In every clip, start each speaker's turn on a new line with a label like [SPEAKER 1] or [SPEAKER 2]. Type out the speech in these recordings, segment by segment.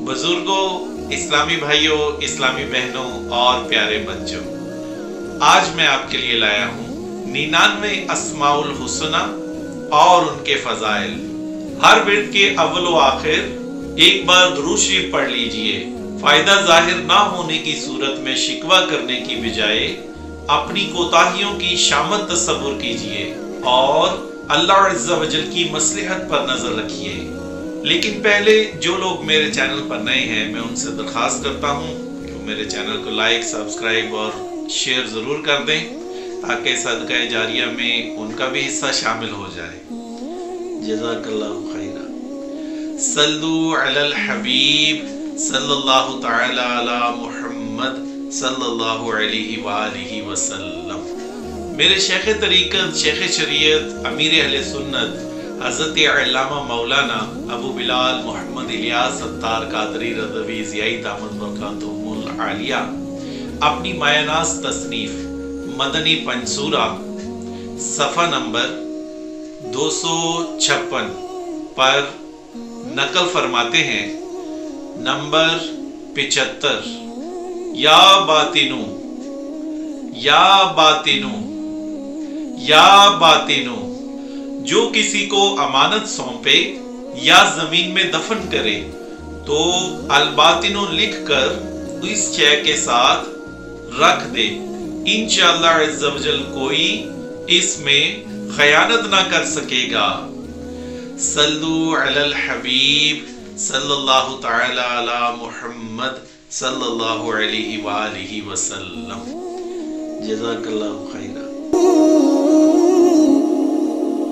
[SPEAKER 1] बुज़ुर्गों, इस्लामी भाइयों, इस्लामी बहनों और प्यारे बच्चों, आज मैं आपके लिए लाया हूँ निन्यानवे अस्माउल हुसना और उनके फजाइल। हर बिर्द के अव्वल आखिर, एक बार दुरूशी पढ़ लीजिए। फ़ायदा ज़ाहिर ना होने की सूरत में शिकवा करने की बजाय अपनी कोताहियों की शामत तस्वुर कीजिए और अल्लाह की मसलहत पर नज़र रखिए। लेकिन पहले जो लोग मेरे चैनल पर नए हैं, मैं उनसे दरखास्त करता हूँ कि मेरे चैनल को लाइक सब्सक्राइब और शेयर ज़रूर कर दें, ताकि सदका जारिया में उनका भी हिस्सा शामिल हो जाए। जजाकल्लाह खैरा। सल्लु हबीब सल्लल्लाहु तआला अला मुहम्मद सल्लल्लाहु अलैहि वसल्लम। मेरे शेख तरीक़त शेख शरीयत अमीर अहले सुन्नत हज़रत मौलाना अबू बिलाल मोहम्मद इलियास सत्तार कादरी रदवी ज़ियाई दामद आलिया, अपनी मायनास तसनीफ, मदनी पंसूरा, सफ़ा नंबर दो सौ छप्पन पर नकल फरमाते हैं। नंबर पिचहत्तर, या बातिनू या बातिनू या बातिनू। जो किसी को अमानत सौंपे या ज़मीन में दफन करे तो अलबातिनो लिख कर इस चय के साथ रख दे। इंशाल्लाह कोई इसमें खयानत ना कर सकेगा। सल्लु अलल हबीब सल्लल्लाहु तआला अला मुहम्मद सल्लल्लाहु अलैहि वसल्लम। जजाकल्लाहु खैरा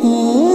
[SPEAKER 2] Oh.